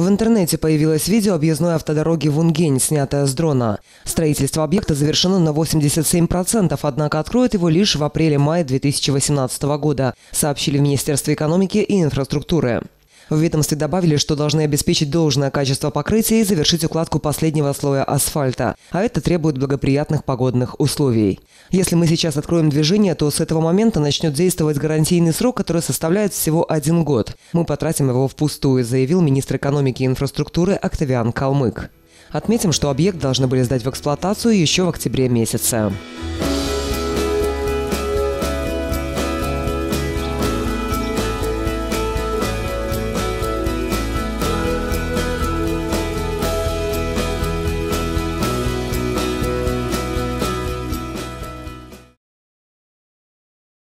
В интернете появилось видео объездной автодороги Вунгень, снятое с дрона. Строительство объекта завершено на 87%, однако откроют его лишь в апреле-мае 2018 года, сообщили в Министерстве экономики и инфраструктуры. В ведомстве добавили, что должны обеспечить должное качество покрытия и завершить укладку последнего слоя асфальта. А это требует благоприятных погодных условий. Если мы сейчас откроем движение, то с этого момента начнет действовать гарантийный срок, который составляет всего один год. Мы потратим его впустую, заявил министр экономики и инфраструктуры Октавиан Калмык. Отметим, что объект должны были сдать в эксплуатацию еще в октябре месяце.